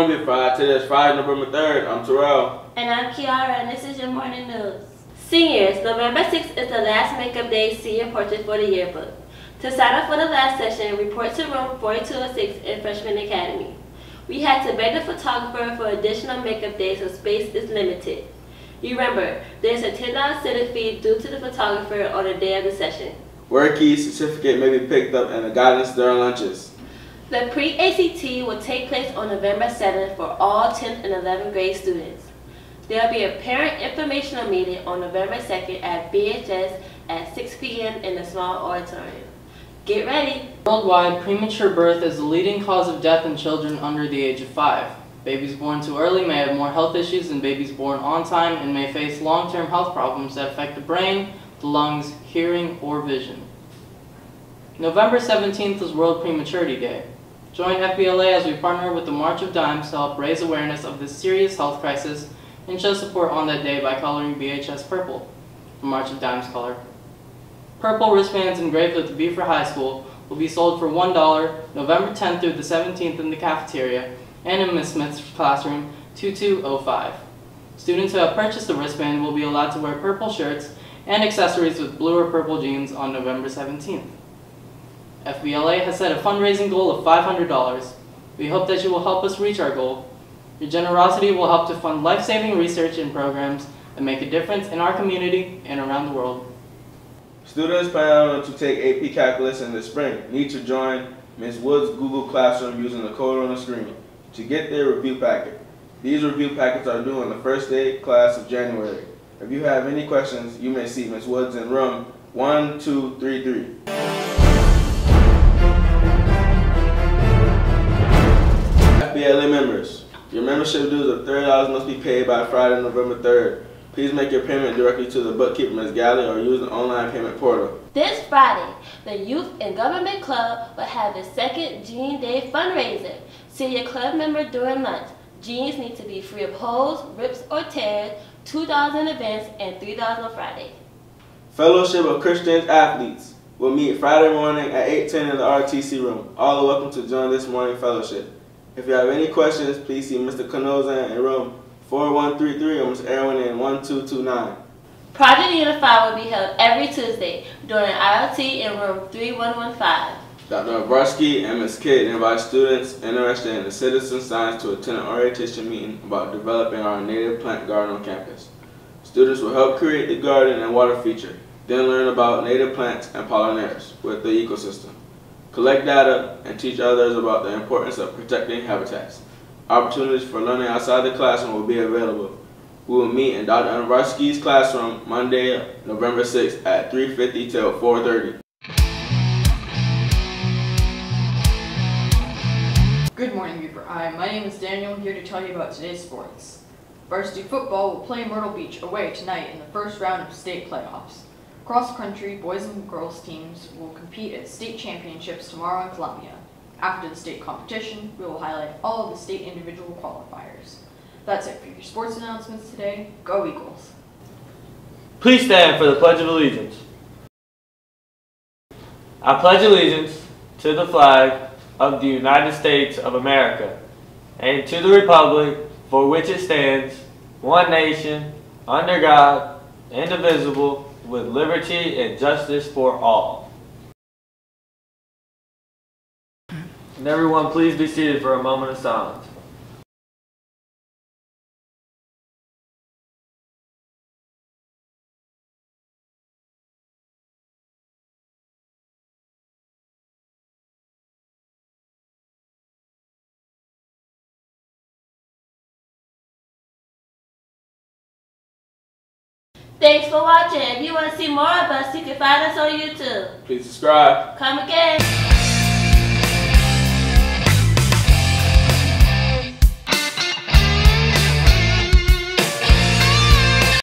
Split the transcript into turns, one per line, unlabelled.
morning, Five. Today is Friday, November 3rd. I'm Terrell.
And I'm Kiara, and this is your morning news. Seniors, November 6th is the last makeup day senior portrait for the yearbook. To sign up for the last session, report to room 4206 in Freshman Academy. We had to beg the photographer for additional makeup days so space is limited. Remember, there's a $10 sitting fee due to the photographer on the day of the session.
WorkKeys certificate may be picked up in the guidance during lunches.
The pre-ACT will take place on November 7th for all 10th and 11th grade students. There will be a parent informational meeting on November 2nd at BHS at 6 p.m. in the small auditorium. Get ready!
Worldwide, premature birth is the leading cause of death in children under the age of 5. Babies born too early may have more health issues than babies born on time and may face long-term health problems that affect the brain, the lungs, hearing, or vision. November 17th is World Prematurity Day. Join FBLA as we partner with the March of Dimes to help raise awareness of this serious health crisis and show support on that day by coloring BHS purple, the March of Dimes color. Purple wristbands engraved with the Beaufort High School will be sold for $1 November 10th through the 17th in the cafeteria and in Ms. Smith's classroom 2205. Students who have purchased the wristband will be allowed to wear purple shirts and accessories with blue or purple jeans on November 17th. FBLA has set a fundraising goal of $500. We hope that you will help us reach our goal. Your generosity will help to fund life-saving research and programs that make a difference in our community and around the world.
Students planning to take AP Calculus in the spring need to join Ms. Wood's Google Classroom using the code on the screen to get their review packet. These review packets are due on the first day of class of January. If you have any questions, you may see Ms. Woods in room 1233. FBLA members, your membership dues of $30 must be paid by Friday, November 3rd. Please make your payment directly to the bookkeeper, Ms. Galley, or use the online payment portal.
This Friday, the Youth and Government Club will have the second Jean Day fundraiser. See your club member during lunch. Jeans need to be free of holes, rips, or tears, $2 in advance, and $3 on Friday.
Fellowship of Christian Athletes will meet Friday morning at 8:10 in the RTC room. All are welcome to join this morning fellowship. If you have any questions, please see Mr. Canoza in room 4133 or Ms. Erwin in 1229.
Project Unify will be held every Tuesday during IoT in room 3115.
Dr. Varsky and Ms. Kidd invite students interested in the citizen science to attend an orientation meeting about developing our native plant garden on campus. Students will help create the garden and water feature, then learn about native plants and pollinators with the ecosystem. Collect data and teach others about the importance of protecting habitats. Opportunities for learning outside the classroom will be available. We will meet in Dr. Anvarsky's classroom Monday, November 6th at 3.50 till 4.30.
Good morning, Beaufort High. My name is Daniel, here to tell you about today's sports. Varsity football will play Myrtle Beach away tonight in the first round of state playoffs. Cross country boys and girls teams will compete at state championships tomorrow in Columbia. After the state competition, we will highlight all of the state individual qualifiers. That's it for your sports announcements today. Go Eagles!
Please stand for the Pledge of Allegiance. I pledge allegiance to the flag of the United States of America and to the republic for which it stands, one nation, under God, indivisible, with liberty and justice for all. And everyone please be seated for a moment of silence.
Thanks for watching. If you want to see more of us, you can find us on YouTube.
Please subscribe.
Come again.